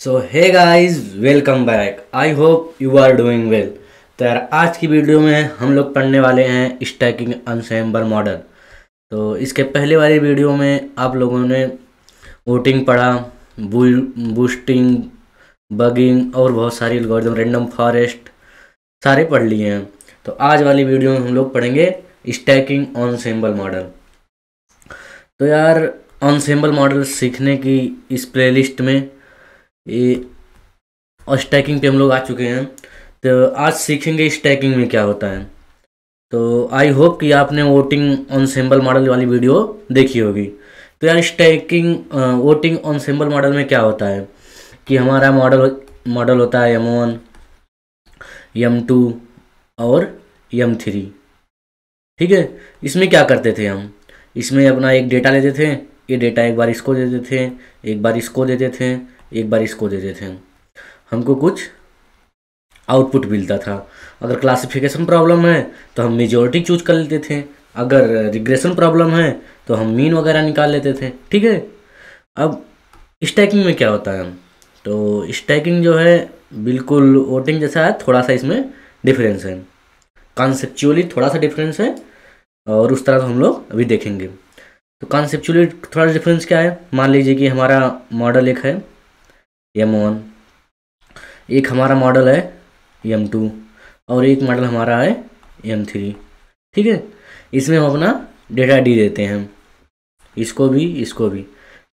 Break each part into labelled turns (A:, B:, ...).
A: So hey guys welcome back I hope you are doing well तो यार आज की वीडियो में हम लोग पढ़ने वाले हैं स्टैकिंग अनसेम्बल मॉडल तो इसके पहले वाली वीडियो में आप लोगों ने वोटिंग पढ़ा बू, बूस्टिंग बगिंग और बहुत सारी एल्गोरिदम रैंडम फॉरेस्ट सारे पढ़ लिए हैं। तो आज वाली वीडियो में हम लोग पढ़ेंगे स्टैकिंग ऑन सिंबल मॉडल तो यार ऑन सिंबल मॉडल सीखने की इस प्लेलिस्ट में ये, और स्टैकिंग पे हम लोग आ चुके हैं। तो आज सीखेंगे स्टैकिंग में क्या होता है। तो आई होप कि आपने वोटिंग ऑन सिंबल मॉडल वाली वीडियो देखी होगी। तो यार stacking voting ensemble model में क्या होता है? कि हमारा मॉडल मॉडल होता है एम वन एम टू और एम थ्री ठीक है? इसमें क्या करते थे हम? इसमें अपना एक डेटा लेते थे, ये डेटा एक बार इसको देते थे, एक बार इसको देते थे। एक बार इसको दे देते थे हमको कुछ आउटपुट मिलता था। अगर क्लासिफिकेशन प्रॉब्लम है तो हम मेजोरिटी चूज़ कर लेते थे। अगर रिग्रेशन प्रॉब्लम है तो हम मीन वगैरह निकाल लेते थे। ठीक है? अब स्टैकिंग में क्या होता है? तो स्टैकिंग जो है, बिल्कुल वोटिंग जैसा है, थोड़ा सा इसमें डिफरेंस है। कॉन्सेप्चुअली थोड़ा सा डिफरेंस है, और उस तरह हम लोग अभी देखेंगे। तो कॉन्सेप्चुअली थोड़ा डिफरेंस क्या है? मान लीजिए कि हमारा मॉडल एक है। एम वन एक हमारा मॉडल है एम टू और एक मॉडल हमारा है एम थ्री ठीक है? इसमें हम अपना डेटा डी देते हैं इसको भी इसको भी।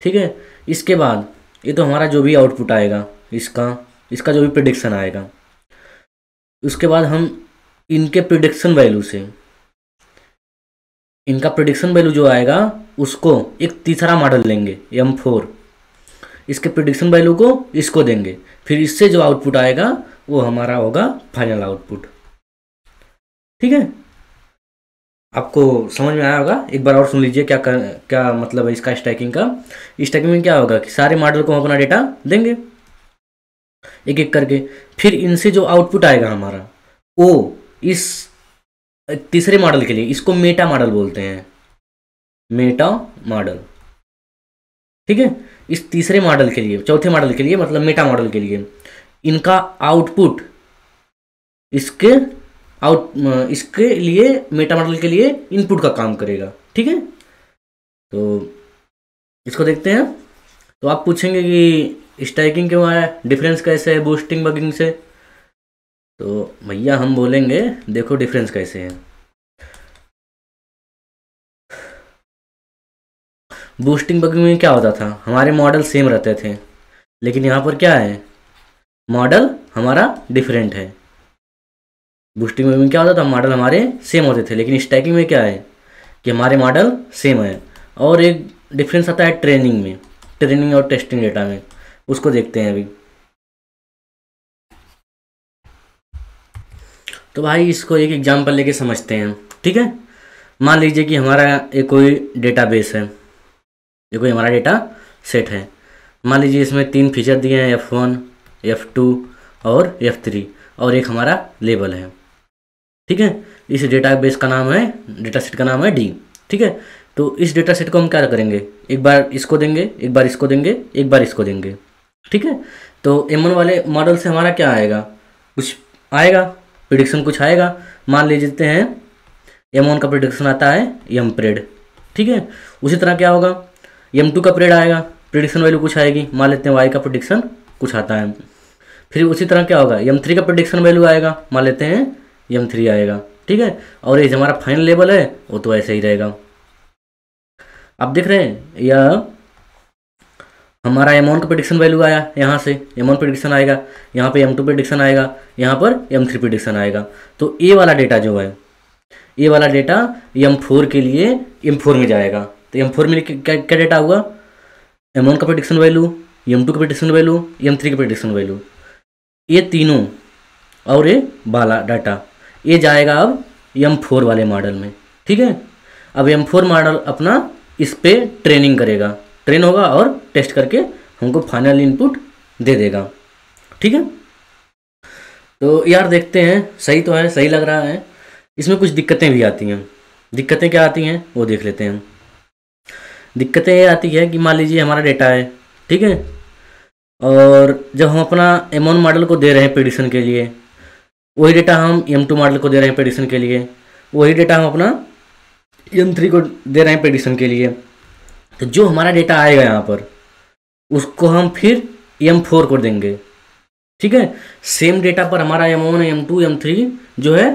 A: ठीक है? इसके बाद ये तो हमारा जो भी आउटपुट आएगा, इसका इसका जो भी प्रिडिक्शन आएगा। उसके बाद हम इनके प्रिडिक्शन वैल्यू से, इनका प्रिडिक्शन वैल्यू जो आएगा, उसको एक तीसरा मॉडल लेंगे एम फोर इसके प्रिडिक्शन वैल्यू को इसको देंगे। फिर इससे जो आउटपुट आएगा वो हमारा होगा फाइनल आउटपुट ठीक है? आपको समझ में आया होगा? एक बार और सुन लीजिए क्या कर, क्या मतलब है इसका स्टैकिंग का। स्टैकिंग में क्या होगा कि सारे मॉडल को हम अपना डेटा देंगे। एक एक करके। फिर इनसे जो आउटपुट आएगा हमारा वो इस तीसरे मॉडल के लिए इसको मेटा मॉडल बोलते हैं। मेटा मॉडल ठीक है? इस तीसरे मॉडल के लिए, चौथे मॉडल के लिए मतलब मेटा मॉडल के लिए। इनका आउटपुट इसके आउट इसके लिए मेटा मॉडल के लिए इनपुट का काम करेगा। ठीक है? तो इसको देखते हैं। तो आप पूछेंगे कि स्ट्राइकिंग क्यों आया डिफरेंस कैसे है? बूस्टिंग बगिंग से? तो भैया हम बोलेंगे, देखो डिफरेंस कैसे है। बूस्टिंग बगिंग में क्या होता था? हमारे मॉडल सेम रहते थे। लेकिन यहाँ पर क्या है? मॉडल हमारा डिफरेंट है। बूस्टिंग बग में क्या होता था? मॉडल हमारे सेम होते थे। लेकिन स्टैकिंग में क्या है? कि हमारे मॉडल सेम है। और एक डिफरेंस आता है ट्रेनिंग में। ट्रेनिंग और टेस्टिंग डेटा में। उसको देखते हैं अभी। तो भाई, इसको एक एग्ज़ाम्पल लेके समझते हैं। ठीक है? मान लीजिए कि हमारा एक कोई डेटाबेस है। कोई हमारा डेटा सेट है। मान लीजिए इसमें तीन फीचर दिए हैं एफ़ वन एफ़ टू और एफ़ थ्री और एक हमारा लेबल है। ठीक है? इस डेटा बेस का नाम है डेटा सेट का नाम है डी ठीक है? तो इस डेटा सेट को हम क्या करेंगे? एक बार इसको देंगे, एक बार इसको देंगे, एक बार इसको देंगे। ठीक है? तो एम वाले मॉडल से हमारा क्या आएगा? कुछ आएगा? प्रिडिक्शन कुछ आएगा? मान लीजिए हैं एम का प्रिडिक्शन आता है एम प्रेड ठीक है? उसी तरह क्या होगा? एम टू का पीरियड आएगा प्रिडिक्शन वैल्यू कुछ आएगी, मान लेते हैं वाई का प्रिडिक्शन कुछ आता है। फिर उसी तरह क्या होगा? एम थ्री का प्रिडिक्शन वैल्यू आएगा, मान लेते हैं एम थ्री आएगा, ठीक है? और ये हमारा फाइनल लेवल है, वो तो ऐसे ही रहेगा। आप देख रहे हैं यह हमारा वन का प्रिडिक्शन वैल्यू आया यहाँ से वन प्रिडिक्शन आएगा, यहाँ पे एम टू प्रिडिक्शन आएगा, यहाँ पर एम थ्री प्रिडिक्शन आएगा। तो ए वाला डेटा जो है ए वाला डेटा एम फोर के लिए एम फोर में जाएगा। तो एम फोर में क्या क्या डेटा होगा एम वन का प्रोडिक्शन वैल्यू एम टू का प्रोडिक्शन वैल्यू एम थ्री का प्रोडिक्शन वैल्यू ये तीनों और ये वाला डाटा ये जाएगा अब एम फोर वाले मॉडल में, ठीक है? अब एम फोर मॉडल अपना इस पर ट्रेनिंग करेगा। ट्रेन होगा और टेस्ट करके हमको फाइनल इनपुट दे देगा, ठीक है? तो यार देखते हैं, सही तो है, सही लग रहा है। इसमें कुछ दिक्कतें भी आती हैं। दिक्कतें क्या आती हैं, वो देख लेते हैं दिक्कतें ये आती है कि मान लीजिए हमारा डेटा है, ठीक है? और जब हम अपना एम मॉडल को दे रहे हैं प्रेडिक्शन के लिए, वही डेटा हम एम टू मॉडल को दे रहे हैं पेडिशन के लिए, वही डेटा हम अपना एम थ्री को दे रहे हैं पेडिशन के लिए तो जो हमारा डेटा आएगा यहाँ पर, उसको हम फिर एम फोर को देंगे, ठीक है? सेम डेटा पर हमारा M one M two M three जो है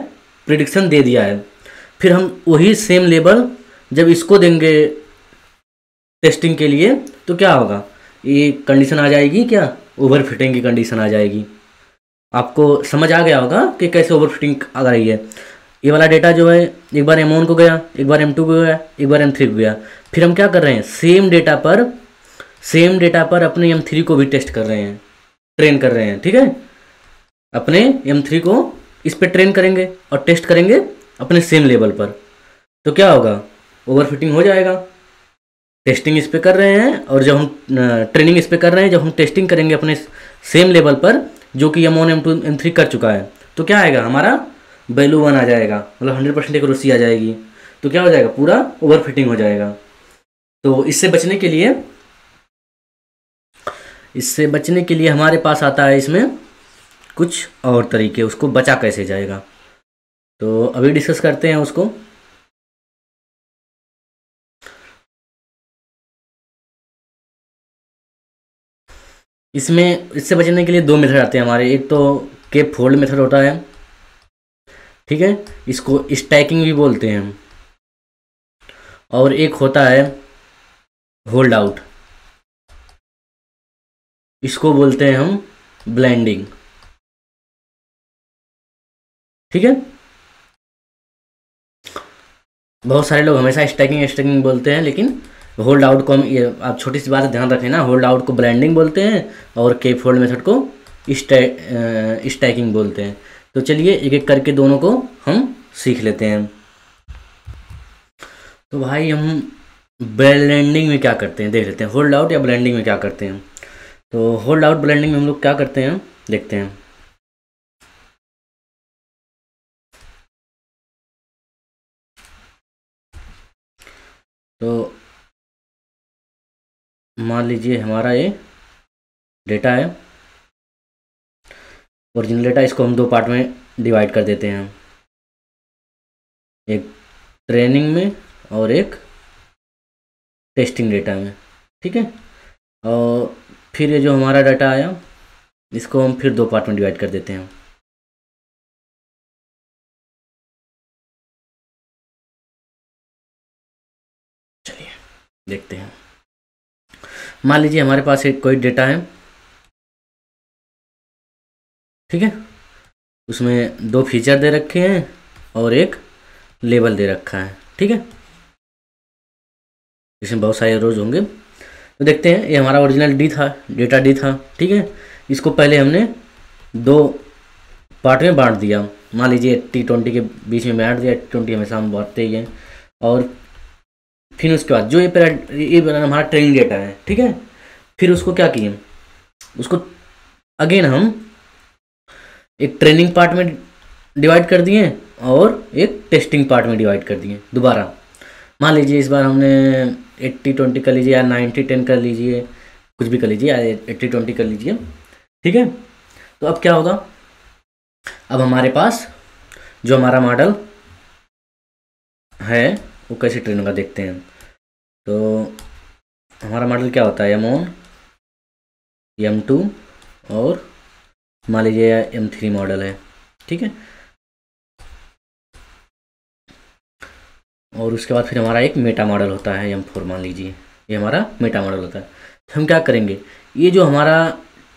A: प्रिडिक्शन दे दिया है। फिर हम वही सेम लेबल जब इसको देंगे टेस्टिंग के लिए तो क्या होगा? ये कंडीशन आ जाएगी क्या? ओवर फिटिंग की कंडीशन आ जाएगी। आपको समझ आ गया होगा कि कैसे ओवर फिटिंग आ रही है। ये वाला डेटा जो है, एक बार एम वन को गया, एक बार एम टू को गया, एक बार एम थ्री को गया। फिर हम क्या कर रहे हैं? सेम डेटा पर सेम डेटा पर अपने एम थ्री को भी टेस्ट कर रहे हैं। ट्रेन कर रहे हैं, ठीक है? अपने एम थ्री को इस पर ट्रेन करेंगे और टेस्ट करेंगे अपने सेम लेवल पर। तो क्या होगा? ओवर फिटिंग हो जाएगा। टेस्टिंग इस पर कर रहे हैं और जब हम ट्रेनिंग इस पर कर रहे हैं, जब हम टेस्टिंग करेंगे अपने सेम लेवल पर, जो कि M one M two M three कर चुका है तो क्या आएगा? हमारा वैल्यू वन आ जाएगा मतलब हंड्रेड परसेंट एक आ जाएगी। तो क्या हो जाएगा? पूरा ओवर फिटिंग हो जाएगा। तो इससे बचने के लिए, इससे बचने के लिए हमारे पास आता है इसमें कुछ और तरीके, उसको बचा कैसे जाएगा। तो अभी डिस्कस करते हैं उसको। इसमें, इससे बचने के लिए दो मेथड आते हैं हमारे। एक तो केप फोल्ड मेथड होता है, ठीक है? इसको स्टैकिंग भी बोलते हैं और एक होता है होल्ड आउट। इसको बोलते हैं हम ब्लेंडिंग। ठीक है? बहुत सारे लोग हमेशा स्टैकिंग स्टैकिंग बोलते हैं, लेकिन होल्ड आउट को हम ये, आप छोटी सी बात ध्यान रखें ना होल्ड आउट को ब्लैंडिंग बोलते हैं और के होल्ड मेथड को स्टैकिंग बोलते हैं। तो चलिए एक एक करके दोनों को हम सीख लेते हैं। तो भाई हम ब्लेंडिंग में क्या करते हैं, देख लेते हैं होल्ड आउट या ब्लेंडिंग में क्या करते हैं। तो होल्ड आउट ब्लेंडिंग में हम लोग क्या करते हैं, देखते हैं। तो मान लीजिए हमारा ये डेटा है। ओरिजिनल डेटा इसको हम दो पार्ट में डिवाइड कर देते हैं। एक ट्रेनिंग में और एक टेस्टिंग डेटा में, ठीक है? और फिर ये जो हमारा डाटा आया, इसको हम फिर दो पार्ट में डिवाइड कर देते हैं। चलिए, देखते हैं। मान लीजिए हमारे पास एक कोई डेटा है, ठीक है? उसमें दो फीचर दे रखे हैं और एक लेबल दे रखा है, ठीक है? इसमें बहुत सारे रोज होंगे। तो देखते हैं, ये हमारा ओरिजिनल डी था डेटा डी था, ठीक है? इसको पहले हमने दो पार्ट में बांट दिया। मान लीजिए टी ट्वेंटी के बीच में बांट दिया टी ट्वेंटी हमेशा हम बांटते ही हैं। और फिर उसके बाद, जो ये पेरा ये हमारा ट्रेनिंग डेटा है, ठीक है? फिर उसको क्या किए? उसको अगेन हम एक ट्रेनिंग पार्ट में डिवाइड कर दिए और एक टेस्टिंग पार्ट में डिवाइड कर दिए, दोबारा। मान लीजिए इस बार हमने एट्टी ट्वेंटी कर लीजिए या नाइन्टी टेन कर लीजिए, कुछ भी कर लीजिए, या एट्टी ट्वेंटी कर लीजिए, ठीक है? तो अब क्या होगा? अब हमारे पास जो हमारा मॉडल है वो कैसे ट्रेन होगा देखते हैं? तो हमारा मॉडल क्या होता है? एम वन एम टू और मान लीजिए एम थ्री मॉडल है ठीक है? और उसके बाद फिर हमारा एक मेटा मॉडल होता है एम फोर मान लीजिए। ये हमारा मेटा मॉडल होता है। तो हम क्या करेंगे? ये जो हमारा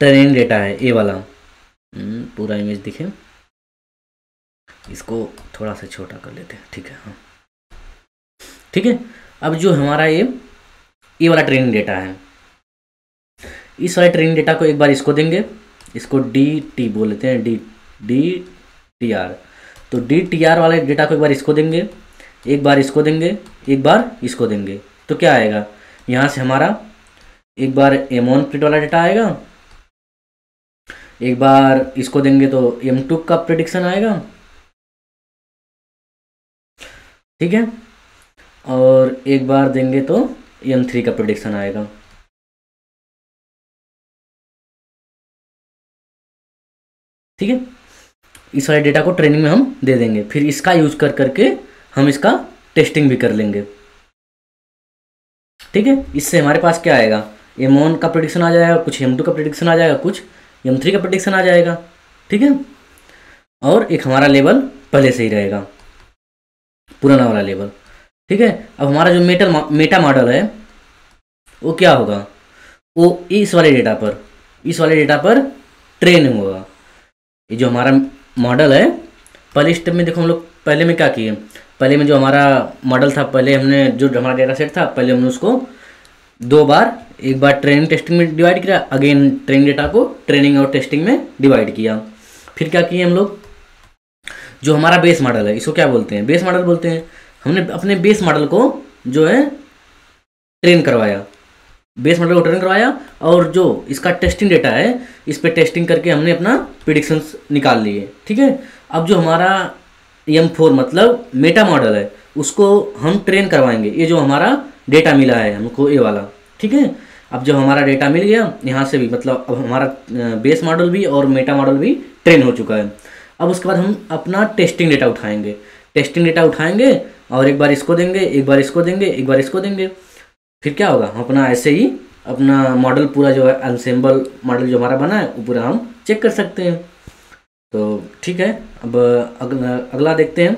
A: ट्रेन डेटा है ए वाला हम्म, पूरा इमेज दिखे। इसको थोड़ा सा छोटा कर लेते हैं ठीक है? हाँ। ठीक है? अब जो हमारा ये ये वाला ट्रेनिंग डेटा है। इस वाले ट्रेनिंग डेटा को एक बार इसको देंगे। इसको डी टी बोल लेते हैं डी डी टी आर तो डी टी आर वाले डेटा को एक बार इसको देंगे। एक बार इसको देंगे, एक बार इसको देंगे। तो क्या आएगा? यहाँ से हमारा एक बार एम वन प्रिंट वाला डेटा आएगा। एक बार इसको देंगे तो एम टू का प्रिडिक्शन आएगा। ठीक है? और एक बार देंगे तो एम थ्री का प्रोडिक्शन आएगा। ठीक है? इस वाले डेटा को ट्रेनिंग में हम दे देंगे। फिर इसका यूज़ कर करके हम इसका टेस्टिंग भी कर लेंगे। ठीक है? इससे हमारे पास क्या आएगा? एम वन का प्रोडिक्शन आ जाएगा, कुछ एम टू का प्रोडिक्शन आ जाएगा, कुछ एम थ्री का प्रोडिक्शन आ जाएगा। ठीक है? और एक हमारा लेवल पहले से ही रहेगा। पुराना वाला लेवल ठीक है? अब हमारा जो मेटल मेटा मॉडल है, वो क्या होगा? वो इस वाले डेटा पर, इस वाले डेटा पर ट्रेन होगा। ये जो हमारा मॉडल है, पहले स्टेप में देखो हम लोग, पहले में क्या किए? पहले में जो हमारा मॉडल था, पहले हमने जो हमारा डेटा सेट था, पहले हमने उसको दो बार, एक बार ट्रेनिंग टेस्टिंग में डिवाइड किया अगेन ट्रेनिंग डेटा को ट्रेनिंग और टेस्टिंग में डिवाइड किया। फिर क्या किए हम लोग? जो हमारा बेस मॉडल है, इसको क्या बोलते हैं? बेस मॉडल बोलते हैं। हमने अपने बेस मॉडल को जो है ट्रेन करवाया। बेस मॉडल को ट्रेन करवाया और जो इसका टेस्टिंग डेटा है, इस पर टेस्टिंग करके हमने अपना प्रिडिक्शंस निकाल लिए, ठीक है? अब जो हमारा एम फोर मतलब मेटा मॉडल है, उसको हम ट्रेन करवाएँगे। ये जो हमारा डेटा मिला है हमको, ये वाला, ठीक है? अब जब हमारा डेटा मिल गया, यहाँ से भी मतलब अब हमारा बेस मॉडल भी और मेटा मॉडल भी ट्रेन हो चुका है। अब उसके बाद हम अपना टेस्टिंग डेटा उठाएँगे। टेस्टिंग डेटा उठाएँगे और एक बार इसको देंगे, एक बार इसको देंगे, एक बार इसको देंगे। फिर क्या होगा? हम अपना ऐसे ही अपना मॉडल पूरा जो है अनसेंबल मॉडल जो हमारा बना है, वो पूरा हम चेक कर सकते हैं। तो ठीक है, अब अगला अगला देखते हैं।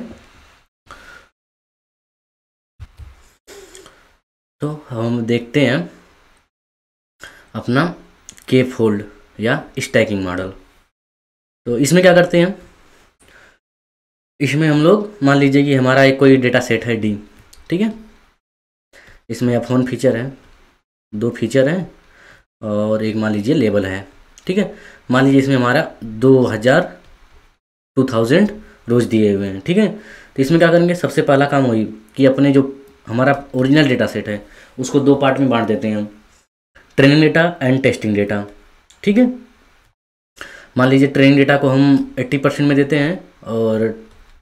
A: तो हम देखते हैं अपना के फोल्ड या स्टैकिंग मॉडल तो इसमें क्या करते हैं? इसमें हम लोग, मान लीजिए कि हमारा एक कोई डेटा सेट है डी ठीक है? इसमें फ़ोन फीचर है, दो फीचर हैं, और एक मान लीजिए लेबल है, ठीक है? मान लीजिए इसमें हमारा दो हज़ार टू थाउज़ेंड रोज़ दिए हुए हैं, ठीक है? तो इसमें क्या करेंगे? सबसे पहला काम वही, कि अपने जो हमारा ओरिजिनल डेटा सेट है, उसको दो पार्ट में बांट देते हैं हम। Training data and testing data ठीक है? मान लीजिए ट्रेनिंग डेटा को हम एट्टी परसेंट में देते हैं, और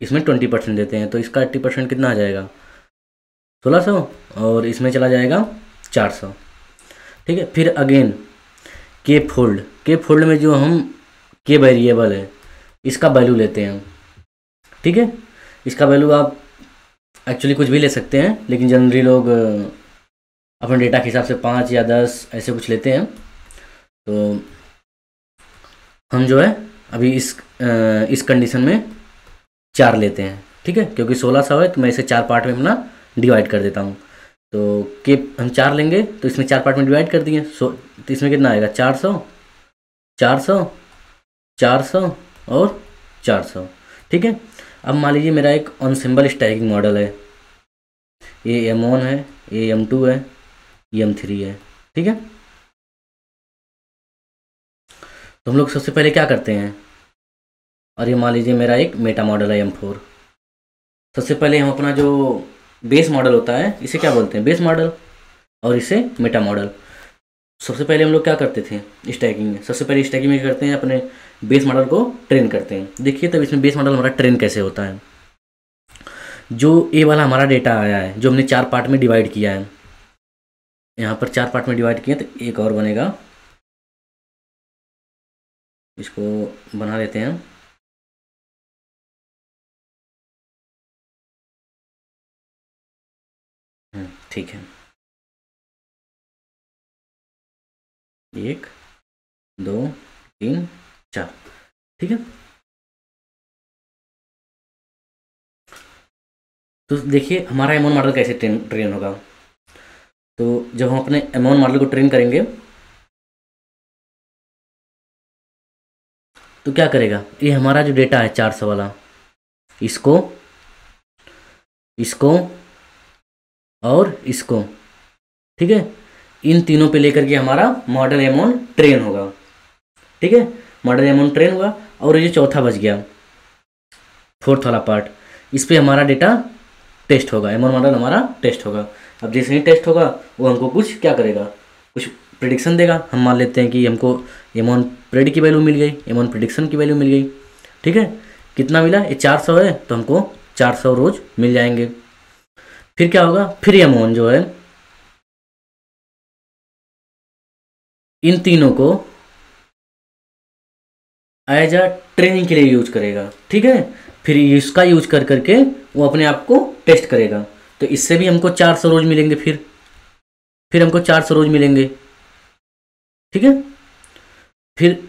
A: इसमें ट्वेंटी परसेंट देते हैं तो इसका एट्टी परसेंट कितना आ जाएगा? सोलह सौ और इसमें चला जाएगा चार सौ। ठीक है फिर अगेन के फोल्ड के फोल्ड में जो हम के वेरिएबल है इसका वैल्यू लेते हैं ठीक है इसका वैल्यू आप एक्चुअली कुछ भी ले सकते हैं लेकिन जनरली लोग अपने डेटा के हिसाब से पाँच या दस ऐसे कुछ लेते हैं। तो हम जो है अभी इस आ, इस कंडीशन में चार लेते हैं, ठीक है? क्योंकि सोलह सौ है तो मैं इसे चार पार्ट में अपना डिवाइड कर देता हूँ। तो के, हम चार लेंगे तो इसमें चार पार्ट में डिवाइड कर दिए। सो तो इसमें कितना आएगा? चार सौ चार सौ चार सौ और चार सौ, ठीक है? अब मान लीजिए मेरा एक ऑन सिंबल स्टैकिंग मॉडल है। ये एम वन है, ये एम टू है एम थ्री है, ठीक है? तो हम लोग सबसे पहले क्या करते हैं? और ये मान लीजिए मेरा एक मेटा मॉडल है एम फोर सबसे पहले हम अपना जो बेस मॉडल होता है, इसे क्या बोलते हैं? बेस मॉडल और इसे मेटा मॉडल सबसे पहले हम लोग क्या करते थे? स्टैकिंग में सबसे पहले स्टैकिंग में करते हैं? अपने बेस मॉडल को ट्रेन करते हैं। देखिए तब इसमें बेस मॉडल हमारा ट्रेन कैसे होता है। जो ए वाला हमारा डेटा आया है, जो हमने चार पार्ट में डिवाइड किया है। यहाँ पर चार पार्ट में डिवाइड किया तो एक और बनेगा। इसको बना लेते हैं। ठीक है। एक, दो, तीन, चार, ठीक है? तो देखिए, हमारा एमोन मॉडल कैसे ट्रेन ट्रेन होगा? तो जब हम अपने एमोन मॉडल को ट्रेन करेंगे तो क्या करेगा? ये हमारा जो डेटा है, चार सौ वाला, इसको इसको और इसको, ठीक है? इन तीनों पे लेकर के हमारा मॉडल एमोन ट्रेन होगा। ठीक है? मॉडल एमोन ट्रेन हुआ और ये चौथा बच गया फोर्थ वाला पार्ट इस पर हमारा डेटा टेस्ट होगा। एमोन मॉडल हमारा टेस्ट होगा। अब जैसे ही टेस्ट होगा, वो हमको कुछ क्या करेगा? कुछ प्रिडिक्शन देगा। हम मान लेते हैं कि हमको एमोन प्रेड की वैल्यू मिल गई एमोन प्रिडिक्शन की वैल्यू मिल गई। ठीक है? कितना मिला? ये चार सौ है तो हमको चार सौ रोज मिल जाएँगे। फिर क्या होगा? फिर एमोन जो है, इन तीनों को एज अ ट्रेनिंग के लिए यूज़ करेगा, ठीक है? फिर इसका यूज़ कर करके वो अपने आप को टेस्ट करेगा। तो इससे भी हमको चार सौ रोज मिलेंगे फिर। फिर हमको चार सौ रोज मिलेंगे, ठीक है? फिर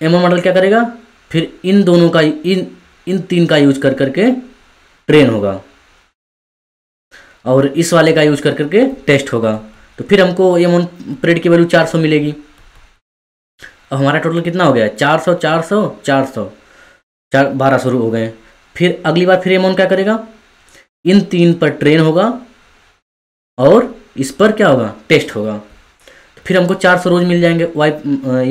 A: एम मॉडल क्या करेगा? फिर इन दोनों का, इन इन तीन का यूज़ कर करके ट्रेन होगा। और इस वाले का यूज़ कर करके टेस्ट होगा। तो फिर हमको एम पीरियड की वैल्यू चार सौ मिलेगी। अब हमारा टोटल कितना हो गया? चार सौ चार सौ चार सौ। चार, बारह सौ हो गए। फिर अगली बार फिर एमोन क्या करेगा? इन तीन पर ट्रेन होगा और इस पर क्या होगा? टेस्ट होगा। तो फिर हमको चार सौ रोज मिल जाएँगे वाई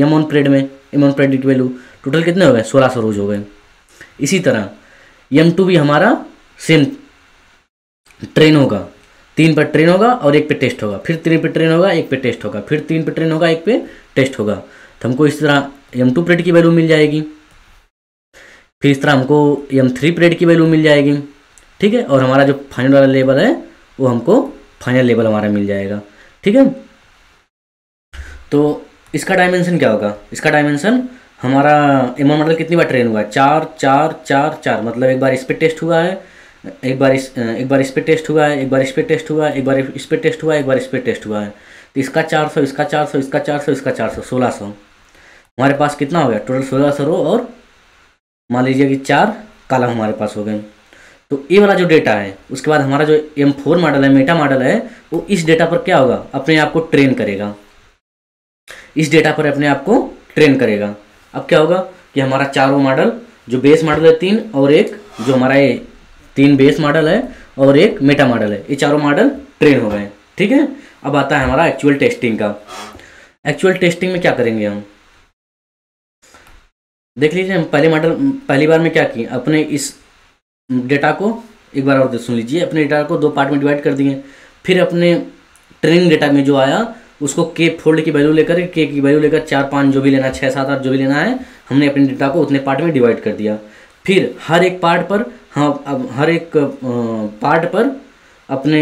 A: एमोन पीरियड में एमोन पीरियड की वैल्यू टोटल कितने हो गए? सोलह सौ रोज हो गए। इसी तरह एम टू भी हमारा सेम ट्रेन होगा। तीन पर ट्रेन होगा और एक पे टेस्ट होगा। फिर तीन पे ट्रेन होगा, एक पे टेस्ट होगा। फिर तीन पे ट्रेन होगा, एक पे टेस्ट होगा। तो हमको इस तरह एम टू की वैल्यू मिल जाएगी। फिर इस तरह हमको एम थ्री की वैल्यू मिल जाएगी। ठीक है? और हमारा जो फाइनल वाला लेवल है, वो हमको फाइनल लेवल हमारा मिल जाएगा। ठीक है? तो इसका डायमेंशन क्या होगा? इसका डायमेंशन हमारा एम मॉडल कितनी बार ट्रेन हुआ? है चार चार चार चार। मतलब एक बार इस पर टेस्ट हुआ है एक बार इस एक बार इस पर टेस्ट हुआ है, एक बार इस पर टेस्ट हुआ है, एक बार इस पर टेस्ट हुआ है, एक बार इस पर टेस्ट हुआ है। तो इसका चार सौ, इसका चार सौ, इसका चार सौ, इसका चार सौ, सोलह सौ। हमारे पास कितना हो गया? टोटल सोलह सौ रो और मान लीजिए कि चार कालम हमारे पास हो गए। तो ये वाला जो डेटा है, उसके बाद हमारा जो एम फोर मॉडल है मेटा मॉडल है, वो इस डेटा पर क्या होगा? अपने आप को ट्रेन करेगा। इस डेटा पर अपने आप को ट्रेन करेगा। अब क्या होगा कि हमारा चारों मॉडल जो बेस मॉडल है, तीन और एक, जो हमारा ये तीन बेस मॉडल है और एक मेटा मॉडल है। ये चारों मॉडल ट्रेन हो गए। ठीक है? अब आता है हमारा एक्चुअल टेस्टिंग का। एक्चुअल टेस्टिंग में क्या करेंगे हम? देख लीजिए, हम पहले मॉडल पहली बार में क्या किए? अपने इस डेटा को एक बार और सुन लीजिए। अपने डेटा को दो पार्ट में डिवाइड कर दिए। फिर अपने ट्रेनिंग डेटा में जो आया, उसको के फोल्ड की वैल्यू लेकर के की वैल्यू लेकर चार, पाँच, जो भी लेना, छः, सात, आठ, जो भी लेना है, हमने अपने डेटा को उतने पार्ट में डिवाइड कर दिया। फिर हर एक पार्ट पर हाँ अब हर एक पार्ट पर अपने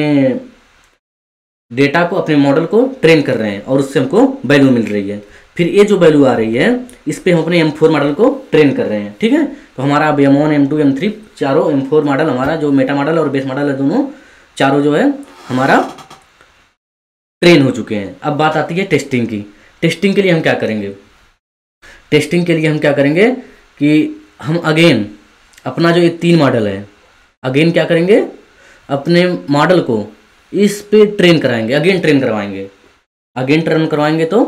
A: डेटा को, अपने मॉडल को ट्रेन कर रहे हैं और उससे हमको वैल्यू मिल रही है। फिर ये जो वैल्यू आ रही है, इस पर हम अपने एम फोर मॉडल को ट्रेन कर रहे हैं, ठीक है? तो हमारा अब M one M two M three चारों एम फोर मॉडल हमारा जो मेटा मॉडल और बेस मॉडल है दोनों, चारों जो है हमारा ट्रेन हो चुके हैं। अब बात आती है टेस्टिंग की। टेस्टिंग के लिए हम क्या करेंगे? टेस्टिंग के लिए हम क्या करेंगे कि हम अगेन अपना जो ये तीन मॉडल है अगेन क्या करेंगे? अपने मॉडल को इस पे ट्रेन कराएँगे अगेन ट्रेन करवाएँगे। अगेन ट्रेन करवाएँगे तो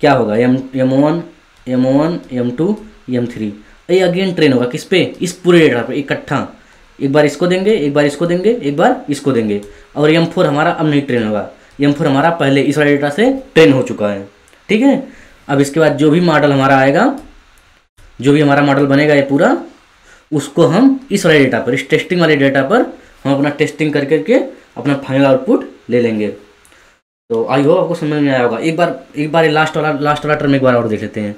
A: क्या होगा? M M one M one M two M three ये अगेन ट्रेन होगा किस पे? इस पूरे डेटा पे, इकट्ठा। एक बार इसको देंगे, एक बार इसको देंगे, एक बार इसको देंगे। और एम फोर हमारा अब नहीं ट्रेन होगा। एम फोर हमारा पहले इस वाले डेटा से ट्रेन हो चुका है। ठीक है? अब इसके बाद जो भी मॉडल हमारा आएगा, जो भी हमारा मॉडल बनेगा ये पूरा उसको हम इस वाले डेटा पर, इस टेस्टिंग वाले डेटा पर हम अपना टेस्टिंग कर करके अपना फाइनल आउटपुट ले लेंगे। तो आई होप आपको समझ में आया होगा। एक बार एक बार लास्ट वाला लास्ट वाला टर्म एक बार और देख लेते हैं।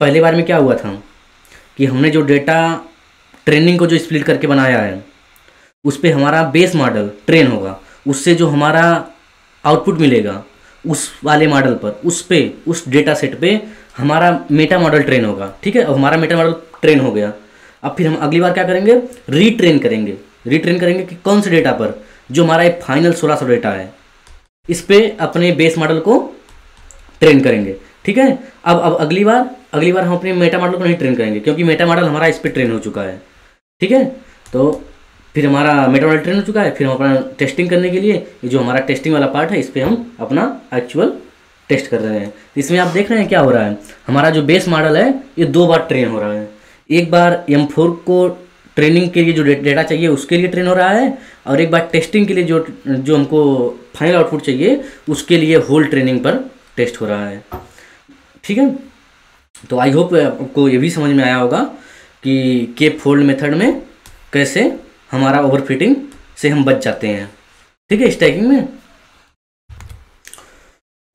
A: पहले बार में क्या हुआ था? कि हमने जो डेटा ट्रेनिंग को जो स्प्लिट करके बनाया है, उस पर हमारा बेस मॉडल ट्रेन होगा। उससे जो हमारा आउटपुट मिलेगा, उस वाले मॉडल पर, उस पे, उस डेटा सेट पे हमारा मेटा मॉडल ट्रेन होगा। ठीक है? अब हमारा मेटा मॉडल ट्रेन हो गया। अब फिर हम अगली बार क्या करेंगे? रीट्रेन करेंगे। रीट्रेन करेंगे कि कौन से डेटा पर? जो हमारा एक फाइनल सोलह सौ डेटा है। इस पर अपने बेस मॉडल को ट्रेन करेंगे। ठीक है? अब अब अगली बार अगली बार हम अपने मेटा मॉडल को नहीं ट्रेन करेंगे, क्योंकि मेटा मॉडल हमारा इस पर ट्रेन हो चुका है। ठीक है? तो फिर हमारा मेटा मॉडल ट्रेन हो चुका है। फिर हम अपना टेस्टिंग करने के लिए, ये जो हमारा टेस्टिंग वाला पार्ट है, इस पर हम अपना एक्चुअल टेस्ट कर रहे हैं। इसमें आप देख रहे हैं क्या हो रहा है? हमारा जो बेस मॉडल है, ये दो बार ट्रेन हो रहा है। एक बार एम फोर को ट्रेनिंग के लिए जो डेटा चाहिए, उसके लिए ट्रेन हो रहा है और एक बार टेस्टिंग के लिए जो जो हमको फाइनल आउटपुट चाहिए, उसके लिए होल ट्रेनिंग पर टेस्ट हो रहा है। ठीक है? तो आई होप आपको ये भी समझ में आया होगा कि केप फोल्ड मेथड में कैसे हमारा ओवरफिटिंग से हम बच जाते हैं। ठीक है स्टैकिंग में?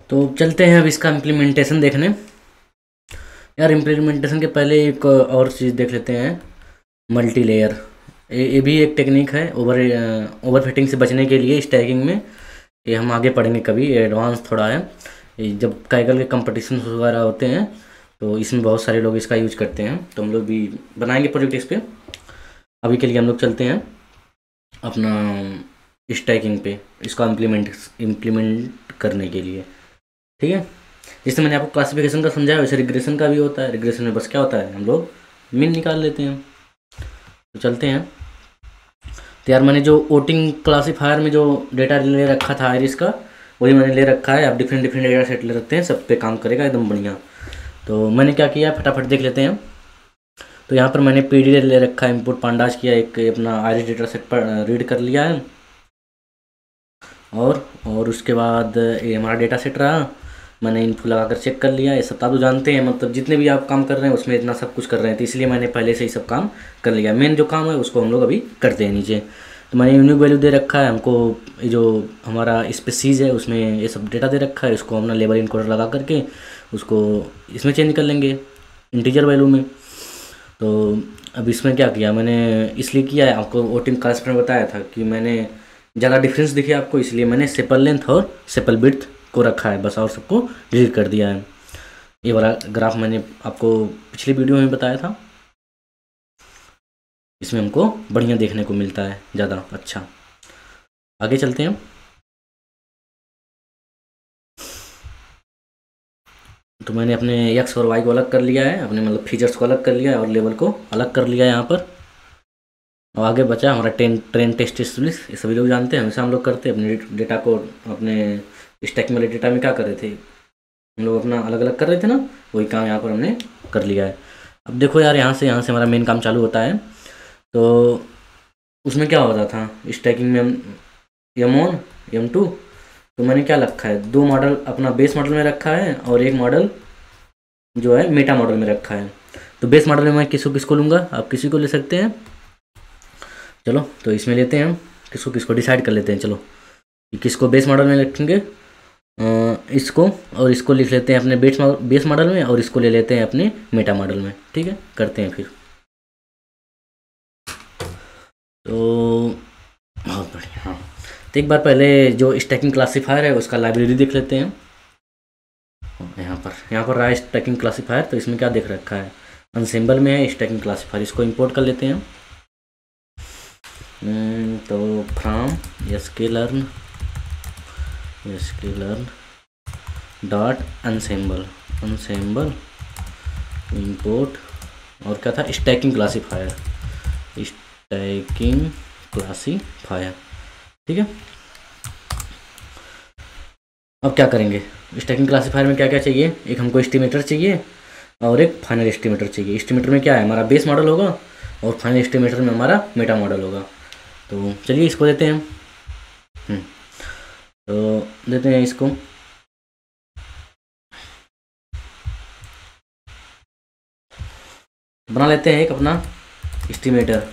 A: तो चलते हैं अब इसका इम्प्लीमेंटेशन देखने। यार इम्प्लीमेंटेशन के पहले एक और चीज़ देख लेते हैं। मल्टी लेयर ये भी एक टेक्निक है ओवर ओवर फिटिंग से बचने के लिए स्टैकिंग में। ये हम आगे पढ़ेंगे कभी एडवांस थोड़ा है। जब काइकल के कंपटीशन वगैरह होते हैं तो इसमें बहुत सारे लोग इसका यूज़ करते हैं। तो हम लोग भी बनाएँगे प्रोजेक्ट इस पर अभी के लिए हम लोग चलते हैं अपना स्टैकिंग पे, इसका इम्प्लीमेंट इम्प्लीमेंट करने के लिए। ठीक है? जैसे मैंने आपको क्लासिफिकेशन का समझाया, वैसे रिग्रेशन का भी होता है। रिग्रेशन में बस क्या होता है? हम लोग मीन निकाल लेते हैं। तो चलते हैं। तो यार मैंने जो वोटिंग क्लासीफायर में जो डेटा ले रखा था आयरिस का, वही मैंने ले रखा है। आप डिफरेंट डिफरेंट डेटा सेट ले रखते हैं, सब पे काम करेगा, एकदम बढ़िया। तो मैंने क्या किया फटाफट देख लेते हैं। तो यहाँ पर मैंने पी डी ले रखा है इनपुट पांडाज किया, एक अपना आयरिस डेटा सेट पर रीड कर लिया है। और और उसके बाद ये हमारा डेटा सेट रहा। मैंने इनफो लगा कर चेक कर लिया, ये सब तो जानते हैं मतलब जितने भी आप काम कर रहे हैं, उसमें इतना सब कुछ कर रहे हैं तो इसलिए मैंने पहले से ही सब काम कर लिया। मेन जो काम है, उसको हम लोग अभी करते हैं नीचे। तो मैंने यूनिक वैल्यू दे रखा है, हमको ये जो हमारा स्पेसीज है, उसमें ये सब डेटा दे रखा है, इसको अपना लेबर इनकोडर लगा करके उसको इसमें चेंज कर लेंगे इंटीजर वैल्यू में। तो अब इसमें क्या किया, मैंने इसलिए किया है, आपको वोटिंग कास्ट में बताया था कि मैंने ज़्यादा डिफरेंस दिखे आपको, इसलिए मैंने सेपल लेंथ और सेपल बिथ को रखा है, बस और सबको डिलीट कर दिया है। ये वाला ग्राफ मैंने आपको पिछली वीडियो में बताया था। इसमें हमको बढ़िया देखने को मिलता है, ज़्यादा अच्छा। आगे चलते हैं तो मैंने अपने एक्स और वाई को अलग कर लिया है, अपने मतलब फीचर्स को अलग कर लिया है और लेवल को अलग कर लिया है यहाँ पर। और आगे बचा हमारा टेन ट्रेन टेस्ट ये सभी लोग जानते हैं, हमेशा हम लोग करते हैं, अपने डेटा को अपने स्टैक वाले डेटा में क्या कर रहे थे? हम लोग अपना अलग अलग कर रहे थे ना, वही काम यहाँ पर हमने कर लिया है। अब देखो यार, यहाँ से यहाँ से हमारा मेन काम चालू होता है। तो उसमें क्या होता था? स्टैकिंग में एम वन एम टू तो मैंने क्या रखा है? दो मॉडल अपना बेस मॉडल में रखा है और एक मॉडल जो है मेटा मॉडल में रखा है। तो बेस मॉडल में मैं किसको किसको लूँगा? आप किसी को ले सकते हैं। चलो तो इसमें लेते हैं हम। किसको किसको डिसाइड कर लेते हैं, चलो। कि किसको बेस मॉडल में रखेंगे? इसको और इसको लिख लेते हैं अपने बेस बेस मॉडल में और इसको ले लेते हैं अपने मेटा मॉडल में। ठीक है? करते हैं फिर। तो बहुत बढ़िया। हाँ। तो एक बार पहले जो स्टैकिंग क्लासीफायर है उसका लाइब्रेरी देख लेते हैं। यहाँ पर यहाँ पर रहा है स्टैकिंग क्लासीफायर तो इसमें क्या देख रखा है? अनसेंबल में है स्टैकिंग क्लासीफायर इसको इंपोर्ट कर लेते हैं। हम्म, तो from S K learn scaler dot ensemble ensemble import और क्या था? स्टैकिंग क्लासीफायर स्टैकिंग क्लासीफायर ठीक है? अब क्या करेंगे? स्टैकिंग क्लासीफायर में क्या क्या चाहिए? एक हमको एस्टिमेटर चाहिए और एक फाइनल एस्टिमेटर चाहिए। एस्टिमेटर में क्या है? हमारा बेस मॉडल होगा और फाइनल एस्टिमेटर में हमारा मेटा मॉडल होगा। तो चलिए इसको देते हैं। हम्म। तो देते हैं इसको। बना लेते हैं एक अपना एस्टिमेटर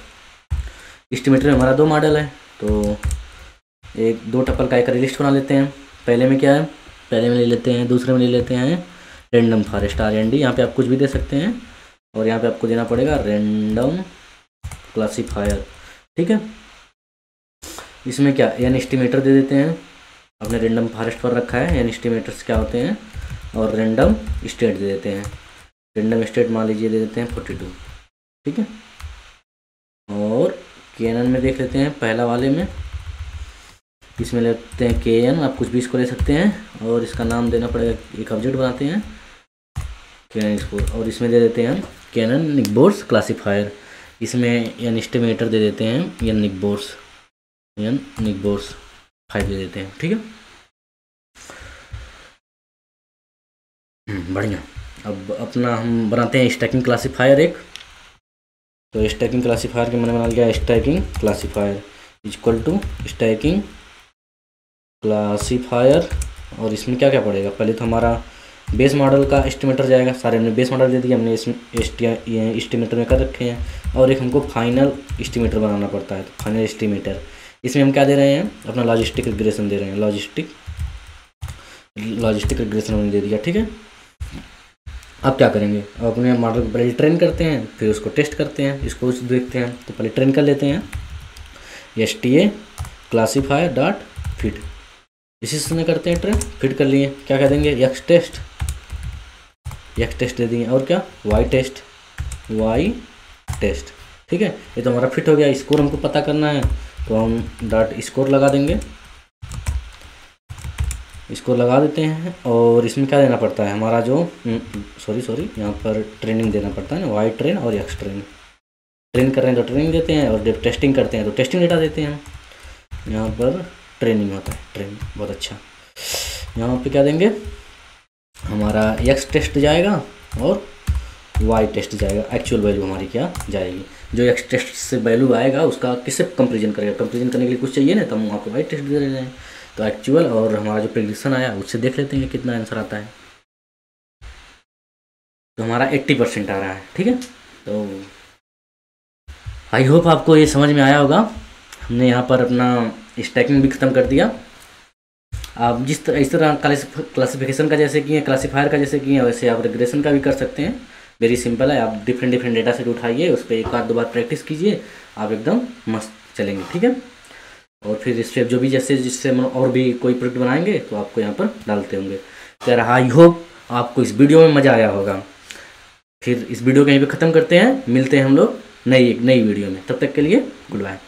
A: एस्टिमेटर में हमारा दो मॉडल है तो एक दो टपल का एक लिस्ट बना लेते हैं। पहले में क्या है? पहले में ले लेते हैं, दूसरे में ले लेते हैं random forest R N D यहाँ पर आप कुछ भी दे सकते हैं और यहाँ पे आपको देना पड़ेगा रेंडम क्लासीफायर ठीक है? इसमें क्या? एन एस्टिमेटर दे देते हैं। आपने रेंडम फॉरेस्ट पर रखा है, यानी एस्टिमेटर्स क्या होते हैं? और रेंडम स्टेट दे देते हैं। रेंडम स्टेट मान लीजिए दे देते हैं फोर्टी टू ठीक है? और के में देख लेते हैं, पहला वाले में। इसमें लेते हैं के एन आप कुछ भी इसको ले सकते हैं, और इसका नाम देना पड़ेगा, एक ऑब्जेक्ट बनाते हैं। के एन स्कोर और इसमें दे देते हैं के एन निकबोर्स क्लासीफायर इसमें एन एस्टिमेटर दे देते हैं N neighbours N neighbours five दे देते हैं ठीक है? हम्म, बढ़िया। अब अपना हम बनाते हैं स्टैकिंग क्लासीफायर एक। तो स्टैकिंग क्लासीफायर के मैंने बना लिया stacking classifier equal to stacking classifier और इसमें क्या क्या पड़ेगा? पहले तो हमारा बेस मॉडल का एस्टिमेटर जाएगा। सारे हमने बेस मॉडल दे दिया हमने इसमें एस्टिमेटर में कर रखे हैं। और एक हमको फाइनल एस्टिमेटर बनाना पड़ता है तो फाइनल एस्टिमेटर इसमें हम क्या दे रहे हैं? अपना लॉजिस्टिक रिग्रेशन दे रहे हैं। लॉजिस्टिक लॉजिस्टिक रिग्रेशन हमने दे दिया, ठीक है? अब क्या करेंगे? अब अपने मॉडल को पहले ट्रेन करते हैं, फिर उसको टेस्ट करते हैं, इसको देखते हैं। तो पहले ट्रेन कर लेते हैं। S T A classifier dot fit इसी से करते हैं ट्रेन फिट कर लिए। क्या कह देंगे? यक्स टेस्ट एक्स टेस्ट दे दिए। और क्या? वाई टेस्ट वाई टेस्ट ठीक है? ये तो हमारा फिट हो गया। स्कोर हमको पता करना है। तो हम डॉट स्कोर लगा देंगे। इसको लगा देते हैं और इसमें क्या देना पड़ता है? हमारा जो सॉरी सॉरी यहाँ पर ट्रेनिंग देना पड़ता है ना वाई ट्रेन और एक्स ट्रेन ट्रेन कर रहे हैं तो ट्रेनिंग देते हैं और जब टेस्टिंग करते हैं तो टेस्टिंग डेटा देते हैं। यहाँ पर ट्रेनिंग होता है ट्रेन बहुत अच्छा। यहाँ पे क्या देंगे? हमारा एक्स टेस्ट जाएगा और वाई टेस्ट जाएगा एक्चुअल वैल्यू हमारी क्या जाएगी? जो टेस्ट से वैल्यू आएगा, उसका किससे कंपेरिजन करेगा? कंपेरिजन करने के लिए कुछ चाहिए ना? तो हम वहाँ आपको वाई टेस्ट दे रहे हैं। तो एक्चुअल और हमारा जो प्रिडिक्शन आया, उससे देख लेते हैं कितना आंसर आता है। तो हमारा 80 परसेंट आ रहा है, ठीक है? तो आई होप आपको ये समझ में आया होगा। हमने यहाँ पर अपना स्टैकिंग भी ख़त्म कर दिया। आप जिस तरह, इस तरह क्लासिफिकेशन का जैसे किए क्लासीफायर का जैसे किए वैसे आप रिग्रेशन का भी कर सकते हैं। वेरी सिंपल है, आप डिफरेंट डिफरेंट डेटा सेट उठाइए, उस पर एक आध दो बार प्रैक्टिस कीजिए, आप एकदम मस्त चलेंगे, ठीक है? और फिर स्टेप जो भी जैसे जिससे और भी कोई प्रोडक्ट बनाएँगे तो आपको यहाँ पर डालते होंगे। तो आई होप आपको इस वीडियो में मज़ा आया होगा। फिर इस वीडियो को यहीं पे ख़त्म करते हैं, मिलते हैं हम लोग नई नई वीडियो में। तब तक के लिए, गुड बाय।